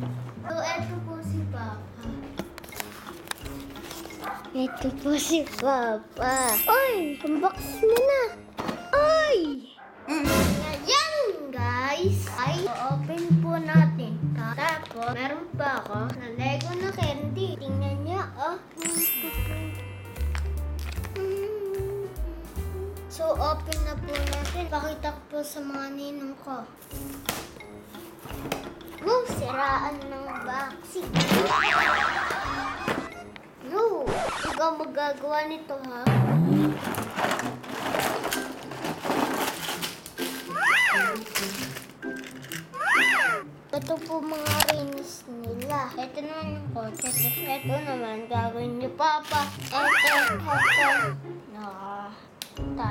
So, eto po si Papa. Eto po si Papa. Oy! Unbox mo na! Oy! Mm. Ngayon, guys, ay open po natin. Tapos, meron pa ako na Lego na candy. Tingnan niyo, oh. So, open na po natin. Pakita ko po sa mga ninong ko. Wow, siraan ng boxing. No, ikaw magagawa nito, ha? Ito po mga rinis nila. Ito naman yung kotse. Ito naman gagawin ni Papa. Ito, ito. Na, pa.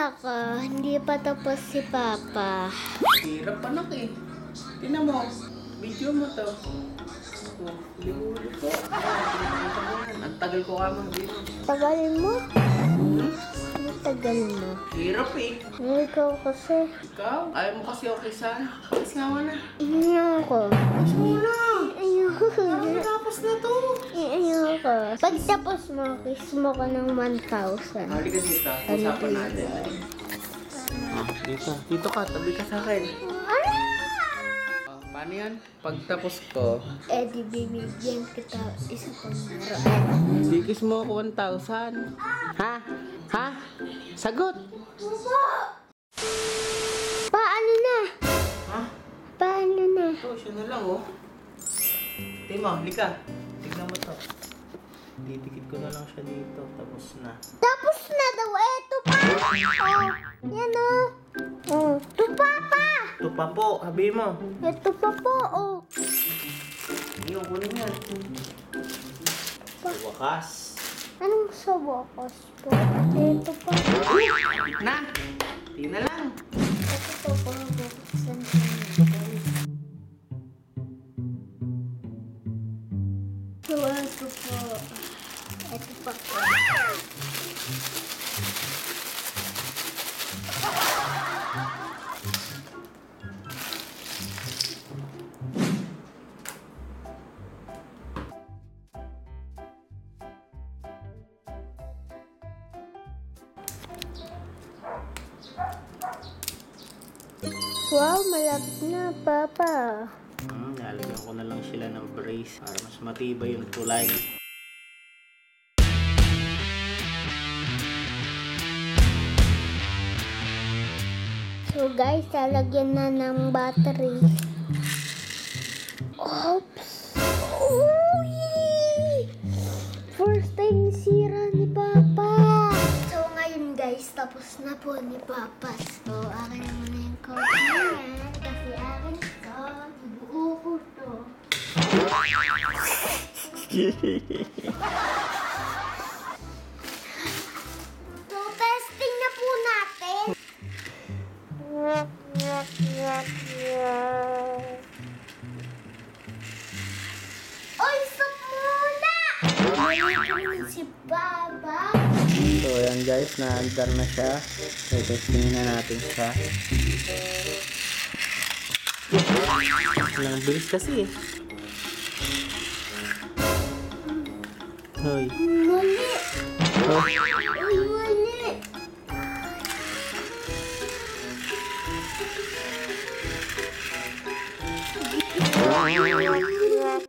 Hay nako, hindi pa tapos si Papa. Hirap anak eh. Tingnan mo, video mo to. Oh. Ang tagal ko ka mag-video. Tagal mo? Hmm? Ano tagal mo? Hirap eh. Ikaw kasi. Ikaw, ayaw mo kasi okay sana. Alis nga mo na. Ayoko. Alis mo na. Ayoko. Tapos na to. Ayoko. Pag tapos mo, kiss mo ko ng 1,000. Halika dito. Usapan natin. Ah, dito. Dito ka. Tabi ka sa akin. Ah, paano yan? Pagtapos ko, Eh, di bibigyan kita isa pang laruan. bigis mo ako 1,000. Ha? Ha? Sagot! Paano na? Ha? Paano na? Ito, siya na lang oh. Timo, halika. Tignan mo to. Didikit ko na lang siya dito. Tapos na. Tapos na daw. Eto pa. Oh, yan oh. Oh, ito pa pa. Ito pa po, habi mo. Ito pa po. Oh. Yung kunin yan. Sa wakas. Anong sa wakas po? Ito pa. Na! Na lang. Wow, malapit na, Papa. Hmm, nalagyan ko na lang sila ng brace para mas matibay yung tulay. So guys, lalagyan na ng battery. Oops! Uy! First time sira ni Papa. So ngayon guys, tapos na po ni Papa. So akin na muna yung So testing na po natin. Stop muna! Mali si Baba. So, ayan guys, na-andar na siya. So, testingin na natin siya. Lang bilis kasi eh. Hoy. Mali. Oh. Ay.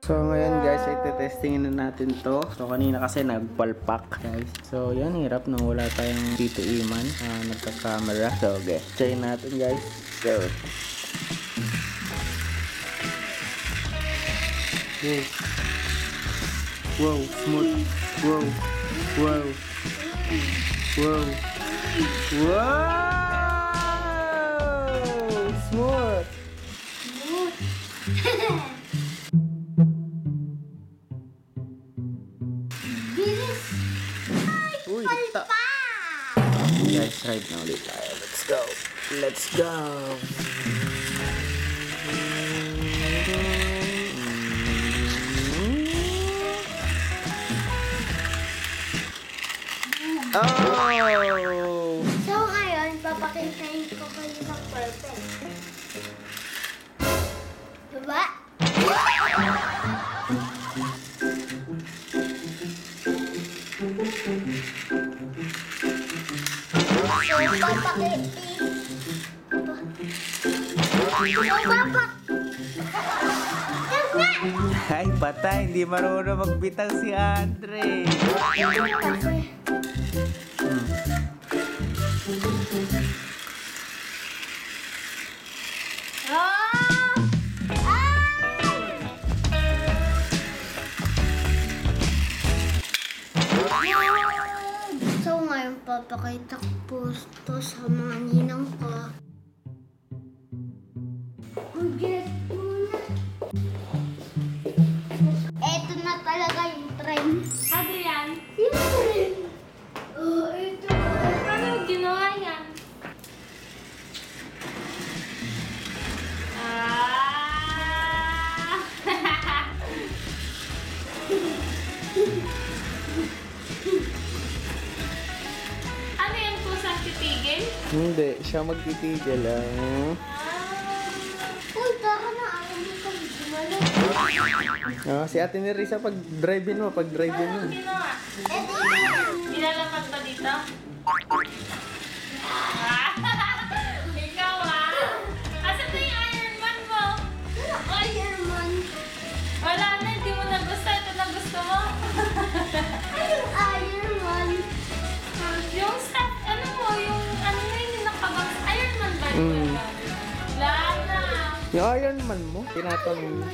So ngayon guys, ite-testingin na natin to. So kanina kasi nagpalpak guys. So yan, hirap na wala tayong dito iman. Uh, nagka-camera. So okay, try natin guys. Go. Wow. Whoa, smooth, Whoa, whoa, whoa, whoa! smooth. Uy, it's tough. Guys, right now, let's go. Let's go. Oh! So ngayon, papakintayin ko kayo ng perfect. Diba? So, papakintayin. So, papak... Yan nga! Ay, patay. Hindi marunong magbitaw si Andre. Ah! So ngayon papakita ko to sa mga ninang ko. Ujet muna. Hindi, siya magtitigil ah. lang. Uy, tara na. Mo kami gumalaw. Ah, si ate ni Risa pag drive-in mo, pag drive-in mo. Eto na. Nilalamag ba dito? Yung Iron Man mo, tinatanong mo.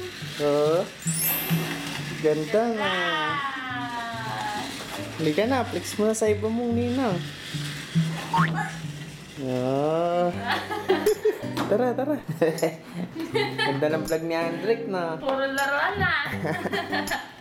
Oo. Ganda na. Ah. Halika na, flex mo na sa iba mong ninang. Ah. tara, tara. Ganda ng vlog ni Andrick na. Puro laruan na.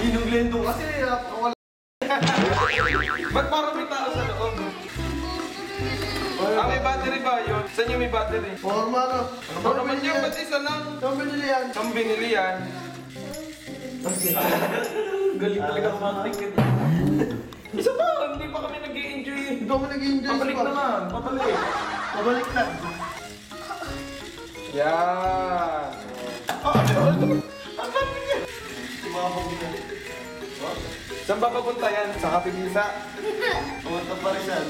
Ninong Glendo kasi ah, wala. Ba't parang may tao sa loob? Ah, may battery ba yun? Saan yung may battery? Forma ano? Ano ba naman yan? Ba't isa lang? Saan binili yan? Saan binili yan? Galing talaga kumatik Isa pa, hindi pa kami nag-i-enjoy. Hindi ako nag-enjoy Pabalik pa. naman, pabalik. Pabalik na. Yan. Oh, ano? Saan ba papunta yan? Sa Kapibisa? Pumunta pa rin yan.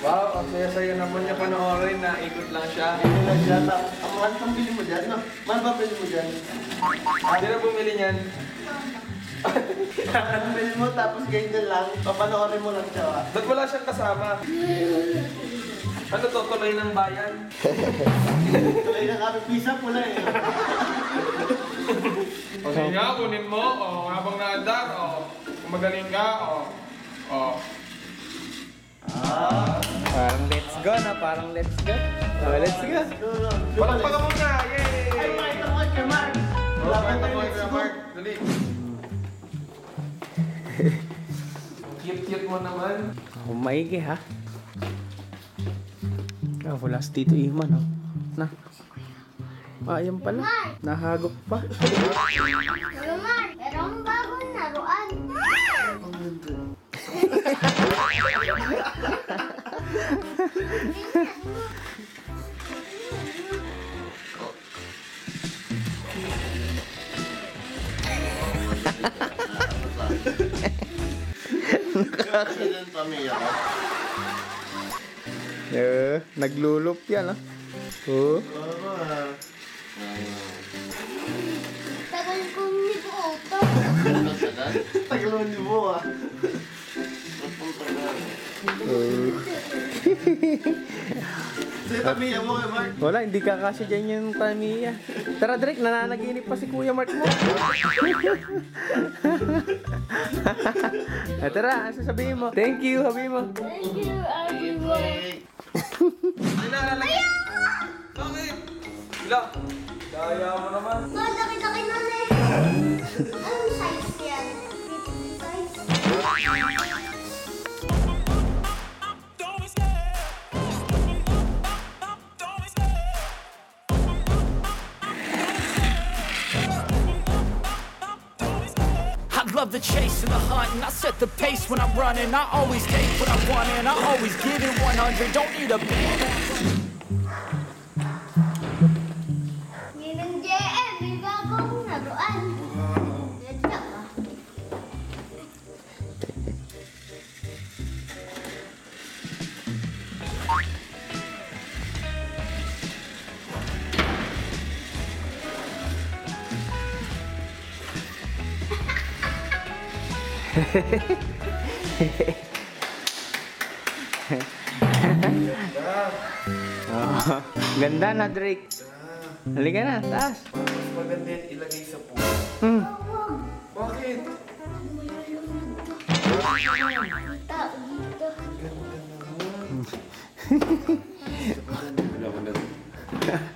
Wow, ang saya-saya naman niya panoorin na ikot lang siya. Bili lang siya. Ang mahal pang bili mo dyan, no? Mahal ba bili mo dyan? Hindi na bumili niyan. Bili mo, tapos ganyan lang. Papanoorin mo lang siya. ah. Ba't wala siyang kasama? Ano to, tuloy ng bayan? Tuloy na kami. Pisa pula eh. O sige nga, kunin mo. O, habang naandar. O, kung magaling ka. O, o. Parang let's go na, parang let's go. Oh, let's go. Palakpakan mo na! Yay! Ay, makita mo kay Mark. Laban pakita tayo. Mark. Dali. Cute-cute mo naman. Oh, maigi ha. Ah, wala si Tito Iman oh. Na. Ah, yan pala. Nahagop pa. Kuya Mar, merong bagong laruan. Din pamilya ko. Eh, naglulup yan, ah. Oh. Oo, ah. Tagal kong nibuto. Tagal naman ni mo, ah. oh. Sige, tamiya mo kay Mark. Wala, hindi kakasya dyan yung Tamiya. Tara, Drake, nananaginip pa si Kuya Mark mo. ah, tara, ano sasabihin mo? Thank you, sabihin mo. Thank you, everyone. Ay na, lalagyan. Bakit? Wala. Daya mo naman. Ma, laki-laki na na set when I'm running. I always take what I want, and I always give it 100. Don't need a big Yun Oh, ganda na, Drake. Halika na, taas. Mas maganda yan ilagay sa pool. Hmm. Bakit? Ko na.